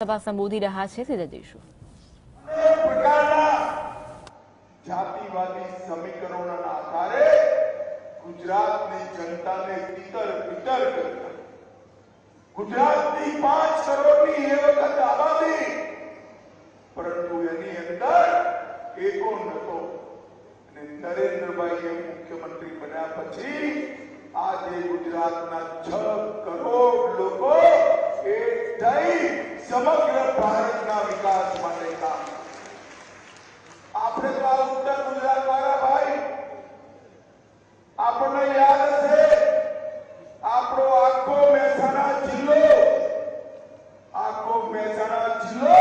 સભા સંબોધી રહ્યા છે, સીધા જઈશું. જાતિવાદી સમીકરણોના આધારે ગુજરાતની જનતાને તિતર પિતર કરતા ગુજરાતની પાંચ કરોડની એ વખત આબાદી. પરંતુ એની અંદર એકો નતો અને નરેન્દ્રભાઈએ મુખ્યમંત્રી બન્યા પછી આજે ગુજરાતના છ કરોડ લોકો એક થઈ સમગ્ર ભારતના વિકાસ માટે કામ. આપણે તો આ ઉત્તર ગુજરાત વાળા ભાઈ, આપણને યાદ હશે આપણો આખો મહેસાણા જિલ્લો આખો મહેસાણા જિલ્લો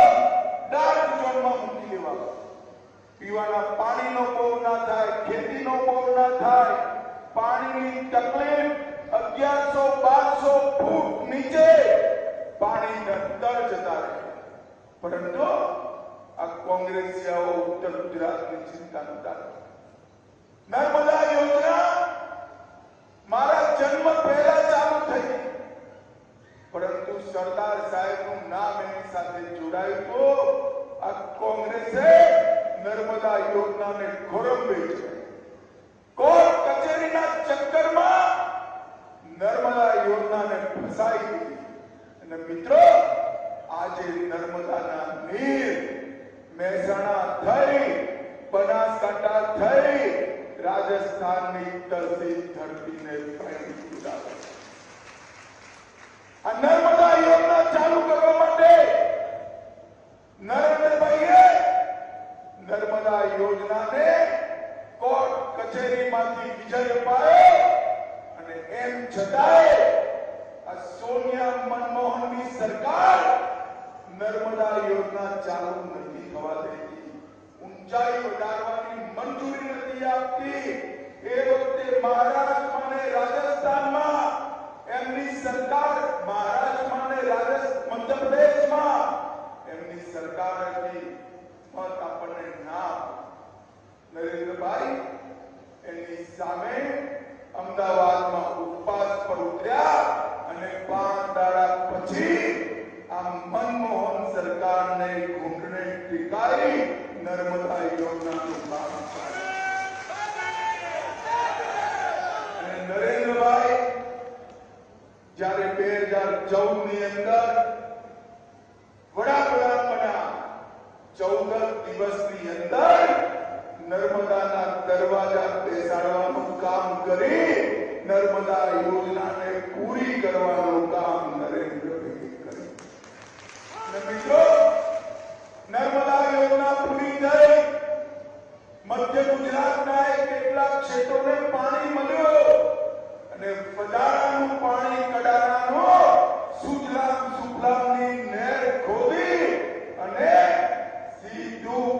ડાર્ક ઝોનમાં મૂકી દેવા પીવાના પાણીનો બહુ ના થાય ખેતીનો બહુ ના થાય પાણીની તકલીફ અગિયારસો બારસો ફૂટ નીચે પાણીના તળ જતા રહે પરંતુ આ કોંગ્રેસીઓ ઉત્તર ગુજરાતની ચિંતા નતા કરતા. નર્મદા યોજના મારા જન્મ પહેલા ચાલુ થઈ પરંતુ સરદાર સાહેબનું નામ એની સાથે જોડાયું તો આ કોંગ્રેસે નર્મદા યોજનાને ખોરંભી છે કોર્ટ કચેરીના ચક્કરમાં નર્મદા યોજનાને ફસાઈ દીધી અને મિત્રો આજે નર્મદાના નીર મહેસાણા થઈ બનાસકાંઠા થઈ રાજસ્થાનની તરતી ધરતીને પાણી ઉડાવે આ નર્મદા યોજના ચાલુ કરવા માટે નરેન્દ્રભાઈએ નર્મદા યોજનાને કોર્ટ કચેરીમાંથી વિજય અપાયો અને એમ છતાંય આ સોનિયા મનમોહનની સરકાર નર્મદા યોજના ચાલુ નથી થવા દેતી ઊંચાઈ વધારવાની મંજૂરી નથી આપતી એ વખતે મહારાષ્ટ્રમાં ને રાજસ્થાનમાં, એમની સરકાર મહારાષ્ટ્રમાં ને રાજસ્થાન મધ્યપ્રદેશમાં, એમની સરકાર હતી આપણને ના નરેન્દ્રભાઈ, એની સામે અમદાવાદમાં ઉપવાસ પર ઉતર્યા અને પાંચ દાડા પછી આ મનમોહન સરકારને ઘૂંટણે ટીકાઈ નર્મદા યોજનાનું કામ કર્યું. અને નરેન્દ્રભાઈ જ્યારે બે હજાર ચૌદની અંદર વડાપ્રધાન બન્યા ચૌદ દિવસની અંદર નર્મદાના દરવાજા બેસાડવાનું કામ કરી નર્મદા યોજનાને પૂરી કરવાનું કામ નરેન્દ્રભાઈએ કર્યું અને મિત્રો નર્મદા યોજના પૂરી થઈ મધ્ય ગુજરાતના એ કેટલાક ક્ષેત્રોને પાણી મળ્યું અને વધારાનું પાણી કડાણાનું સુજલામ સુફલામની નહેર ખોદી અને સીધું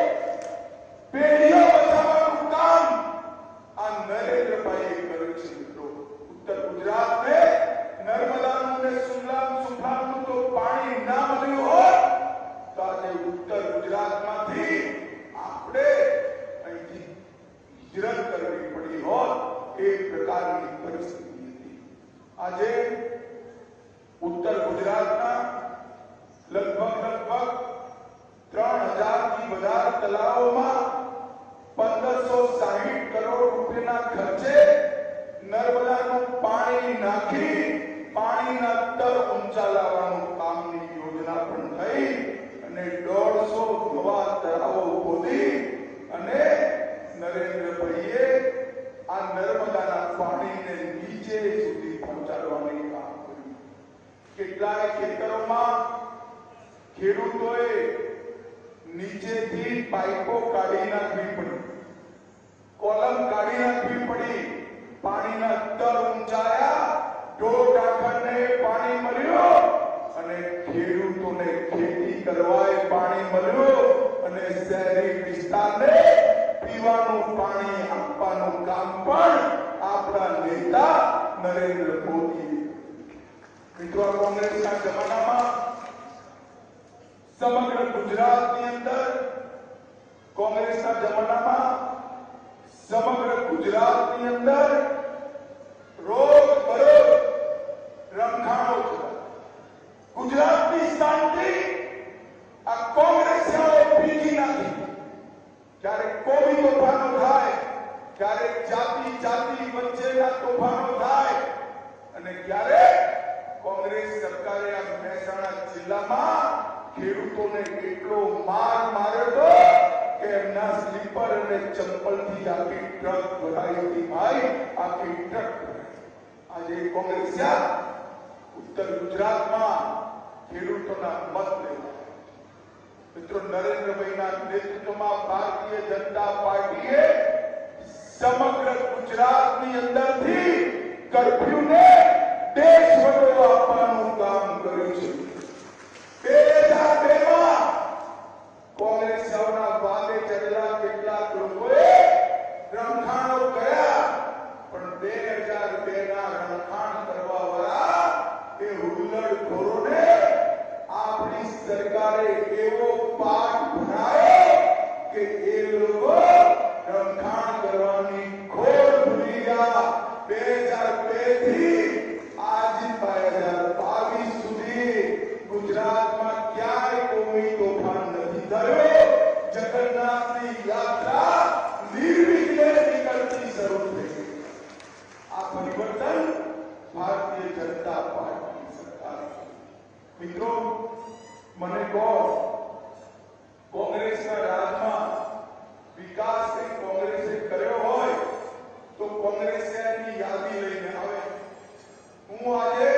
પેઢીઓ બચાવવાનું કામ આ નરેન્દ્રભાઈએ તો પાણી ના મળ્યું હોય તો આજે ઉત્તર ગુજરાતમાંથી આપણે અહીંથી હિજરત કરવી પડી હોત એ પ્રકારની પરિસ્થિતિ આજે ઉત્તર ગુજરાતના લગભગ લગભગ ત્રણ હજારથી વધારે તલાવોમાં રૂપિયાના ખર્ચે નર્મદાનું પાણી નાખી, પાણીના તર ઊંચા લાવવાનું કામની યોજના પણ થઈ અને દોઢસો નવા તળાવો ખોદી અને નરેન્દ્રભાઈએ આ નર્મદાના પાણીને નીચે સુધી પહોંચાડવાનું કામ કર્યું. કેટલાય ખેતરોમાં ખેડૂતોએ નીચેથી પાઇપો કાઢી નાખવી પડી કોલમ કાઢી નાખવી પડી. પાણીના તર ઊંચાયા, ઢોર ઢાંખરને પાણી મળ્યું અને ખેડૂતોને ખેતી કરવાય પાણી મળ્યું અને શહેરી વિસ્તારને પીવાનું પાણી આપવાનું કામ પણ આપણા નેતા નરેન્દ્ર મોદી મિત્રો કોંગ્રેસના જમાનામાં સમગ્ર ગુજરાતની અંદર કોંગ્રેસના જમાનામાં સમગ્ર ગુજરાતની અંદર રોજ બરોજ રમખાણો થયા ગુજરાતની શાંતિ આ કોંગ્રેસ પીધી નથી. જ્યારે કોમી તોફાનો થાય ક્યારેક જાતિ જાતિ વચ્ચેના તોફાનો થાય. અને ક્યારેક કોંગ્રેસ સરકારે આ મહેસાણા જિલ્લામાં ખેડૂતોને કેટલો માર માર્યો હતો કે એમના સ્લીપર અને ચંપલથી આખી ટ્રક ભરાઈ હતી. ભાઈ, આખી ટ્રક. આજે કોંગ્રેસિયા ઉત્તર ગુજરાતમાં ખેડૂતોના મત લેવા મિત્રો, નરેન્દ્રભાઈના નેતૃત્વમાં ભારતીય જનતા પાર્ટીએ સમગ્ર ગુજરાતની અંદરથી કર્ફ્યુને દેશ વડો ભારતીય જનતા પાર્ટીની સરકાર મિત્રો, મને કહો, કોંગ્રેસના રાજમાં વિકાસ કંઈ કોંગ્રેસે કર્યો હોય, તો કોંગ્રેસે એની યાદી લઈને આવે. હું આજે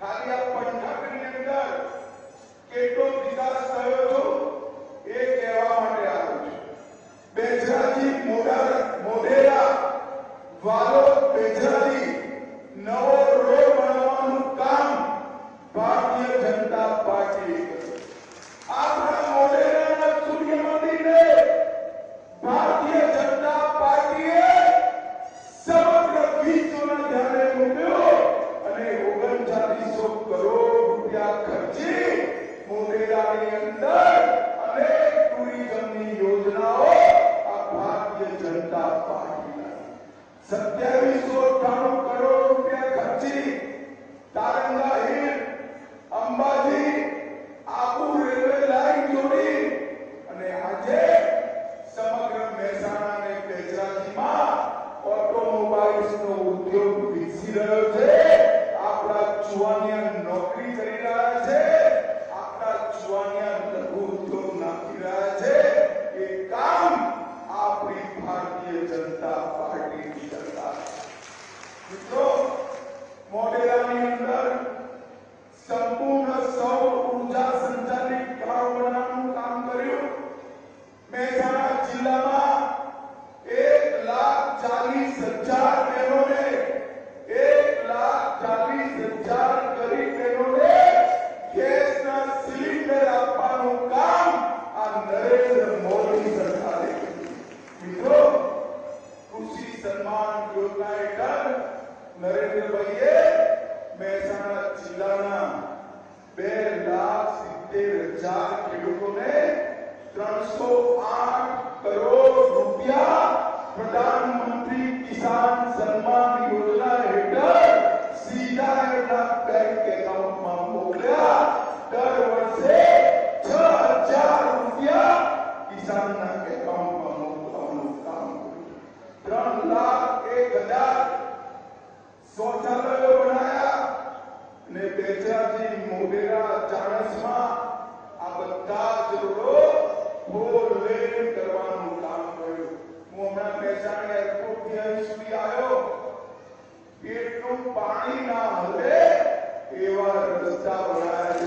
ખાલી આ પંથકની અંદર કેટલો વિકાસ થયો છું એ કહેવા માટે આવ્યો છું બેચરાજી મોડા મોઢેરા વાલોદ બેચરાજી નવો રોડ બનાવવાનું કામ ભારતીય જનતા પાર્ટીએ કર્યું આપણા મોઢેરાના સૂર્ય મંદિરને ભારતીય જનતા પાર્ટીએ સમગ્ર વિશ્વના ધ્યાને મૂક્યો અને ઓગણચાલીસો કરોડ રૂપિયા ખર્ચી મોઢેરાની અંદર અનેક ટુરિઝમની યોજનાઓ આ ભારતીય જનતા પાર્ટીના સત્યાવીસો અઠ્ઠાણું કરોડ રૂપિયા ખર્ચી Taranga Hill Ambaji Abu railway line જોડી અને આજે સમગ્ર મહેસાણા અને બેચરાજીમાં ઓટોમોબાઈલ્સનો ઉદ્યોગ વિકસી રહ્યો છે આપણા જુવાનિયા નોકરી કરી રહ્યા છે આપણા જુવાનિયા લઘુ ઉદ્યોગ નાખી રહ્યા છે એ કામ આપણી ભારતીય જનતા પાર્ટીની સરકાર મિત્રો મોઢેરાની અંદર સંપૂર્ણ સૌર ઊર્જા સંચાલિત તળાવ બનાવવાનું કામ કર્યું મહેસાણા જિલ્લામાં એક લાખ ચાલીસ હજાર બહેનોને એક લાખ ચાલીસ હજાર ગરીબ બહેનોને ગેસના સિલિન્ડર આપવાનું કામ આ નરેન્દ્ર મોદી સરકારે કૃષિ સન્માન યોજના હેઠળ નરેન્દ્રભાઈએ મહેસાણા જિલ્લાના બે લાખ સિત્તેર હજાર ખેડૂતોને ત્રણસો આઠ કરોડ રૂપિયા પ્રધાનમંત્રી કિસાન સન્માન યોજના હેઠળ સીધા મહેસાણા એરપોર્ટથી અહીં સુધી આવ્યો એટલું પાણી ના હલે એવા રસ્તા બનાવ્યા